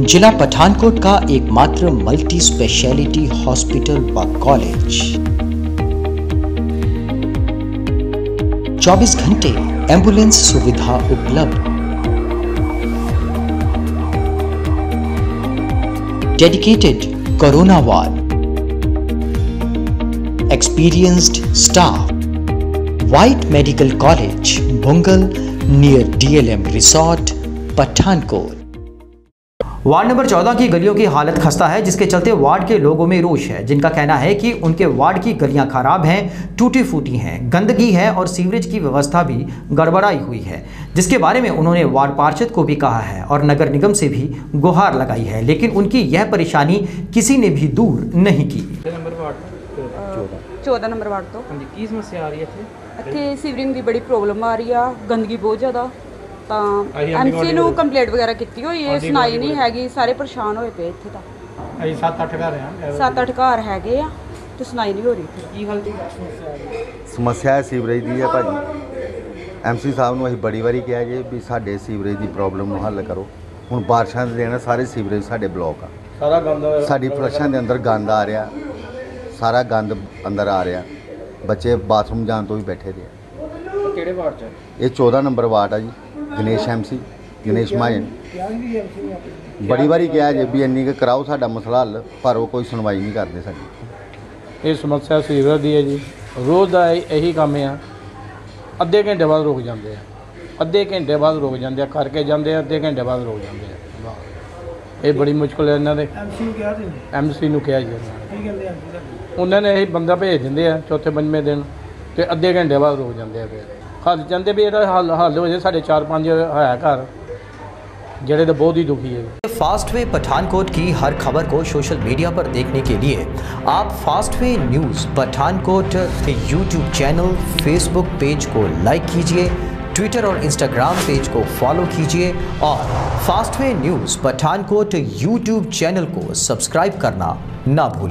जिला पठानकोट का एकमात्र मल्टी स्पेशलिटी हॉस्पिटल व कॉलेज 24 घंटे एंबुलेंस सुविधा उपलब्ध। Dedicated corona ward experienced staff white medical college Bhongal near DLM resort Pathankot ward number 14 की गलियों की हालत खस्ता है जिसके चलते वार्ड के लोगों में रोष है जिनका कहना है कि उनके वार्ड की गलियां खराब हैं टूटी फूटी हैं गंदगी है और सीवरेज की व्यवस्था भी गड़बड़ाई हुई है जिसके बारे में उन्होंने वार्ड पार्षद को भी कहा है और नगर निगम से भी गुहार लगाई है लेकिन उनकी यह परेशानी किसी ने भी दूर नहीं की ਕਿਹੜੇ ਨੰਬਰ ਵਾਰਡ 14 ਨੰਬਰ ਵਾਰਡ ਤੋਂ ਹਾਂਜੀ ਕੀ ਸਮੱਸਿਆ ਆ ਰਹੀ ਹੈ ਇੱਥੇ ਇੱਥੇ ਸੀਵਰਿੰਗ ਦੀ ਬੜੀ ਪ੍ਰੋਬਲਮ ਆ ਰਹੀ ਆ ਗੰਦਗੀ ਬਹੁਤ ਜ਼ਿਆਦਾ ਤਾਂ ਅਸੀਂ ਐਮਸੀ ਨੂੰ ਕੰਪਲੇਂਟ ਵਗੈਰਾ ਕੀਤੀ ਹੋਈ ਹੈ ਸੁਣਾਈ ਨਹੀਂ ਹੈਗੀ ਸਾਰੇ ਪਰੇਸ਼ਾਨ ਹੋਏ ਪਏ ਇੱਥੇ ਤਾਂ। ਅਸੀਂ 7-8 ਘਰ ਆ ਸੱਤ ਅੱਠ ਘਰ ਹੈਗੇ ਆ ਤੇ ਸੁਣਾਈ ਨਹੀਂ ਹੋ ਰਹੀ ਇੱਥੇ। ਕੀ ਹਾਲ ਦੀ ਸਮੱਸਿਆ ਹੈ? ਸਮੱਸਿਆ ਹੈ ਸੀਵਰੇਜ ਦੀ ਹੈ ਭਾਜੀ। ਐਮਸੀ ਸਾਹਿਬ ਨੂੰ ਅਸੀਂ ਬੜੀ ਵਾਰੀ ਕਿਹਾ ਜੇ ਵੀ ਸਾਡੇ ਸੀਵਰੇਜ ਦੀ ਪ੍ਰੋਬਲਮ ਨੂੰ ਹੱਲ ਕਰੋ। ਹੁਣ ਬਾਰਿਸ਼ਾਂ ਦੇ ਦਿਨ ਆ, ਸਾਰੇ ਸੀਵਰੇਜ ਸਾਡੇ ਬਲੌਕ ਆ। ਸਾਰਾ ਗੰਦ ਸਾਡੀ ਫਲਸ਼ਾਂ ਦੇ ਅੰਦਰ ਗੰਦ ਆ ਰਿਹਾ। ਸਾਰਾ ਗੰਦ ਅੰਦਰ ਆ ਰਿਹਾ। ਬੱਚੇ ਬਾਥਰੂਮ ਜਾਣ ਤੋਂ ਵੀ ਬੈਠੇ ਦੇ ਆ। ਕਿਹੜੇ ਵਾਰਡ ਚ ਹੈ? ਇਹ 14 ਨੰਬਰ ਵਾਰਡ ਆ ਜੀ। ਗਣੇਸ਼ ਐਮਸੀ ਗਣੇਸ਼ ਮਾਜਨ। ਬੜੀ ਵਾਰੀ ਕਿਹਾ ਜੇ ਵੀ ਇੰਨੀ ਕੁ ਕਰਾਓ ਸਾਡਾ ਮਸਲਾ ਹੱਲ ਪਰ ਉਹ ਕੋਈ ਸੁਣਵਾਈ ਨਹੀਂ ਕਰਦੇ ਸਾਡੀ। ਇਹ ਸਮੱਸਿਆ ਸੀਵਰ ਦੀ ਹੈ ਜੀ। ਰੋਜ਼ ਦਾ ਇਹ- ਕੰਮ ਆ। ਅੱਧੇ ਘੰਟੇ ਬਾਅਦ ਰੁਕ ਜਾਂਦੇ ਆ। ਅੱਧੇ ਘੰਟੇ ਬਾਅਦ ਰੁਕ ਜਾਂਦੇ ਆ। ਕਰਕੇ ਜਾਂਦੇ ਆ ਅੱਧੇ ਘੰਟੇ ਬਾਅਦ ਰੁਕ ਜਾਂਦੇ ਆ। ਇਹ ਬੜੀ ਮੁਸ਼ਕਲ ਹੈ ਇਹਨਾਂ ਦੇ। ਐਮਸੀ ਨੂੰ ਕਿਹਾ ਸੀ? ਐਮਸੀ ਨੂੰ ਕਿਹਾ ਜੀ ਉਹਨਾਂ ਨੇ। ਕੀ ਕਹਿੰਦੇ ਐਮਸੀ ਦਾ ਉਹਨਾਂ ਨੇ ਇਹ ਬੰਦਾ ਭੇਜ ਦਿੰਦੇ ਆ ਚੌਥੇ ਪੰਜਵੇਂ ਦਿਨ ਤੇ ਅੱਧੇ ਘੰਟੇ ਬਾਅਦ ਰੁਕ ਜਾਂਦੇ ਆ ਫਿਰ। ਹੱਲ ਚਾਹੁੰਦੇ ਵੀ ਇਹਦਾ ਹੱਲ ਹੱਲ ਹੋ ਜਾਏ ਸਾਡੇ ਚਾਰ ਪੰਜ ਹੈ ਘਰ ਜਿਹੜੇ ਤਾਂ ਬਹੁਤ ਹੀ ਦੁਖੀ ਹੈ फास्ट वे पठानकोट की हर खबर को सोशल मीडिया पर देखने के लिए आप fast way news Pathankot YouTube channel Facebook page को लाइक कीजिए ट्विटर और इंस्टाग्राम पेज को फॉलो कीजिए और fast way news Pathankot YouTube channel को सब्सक्राइब करना ना भूलिए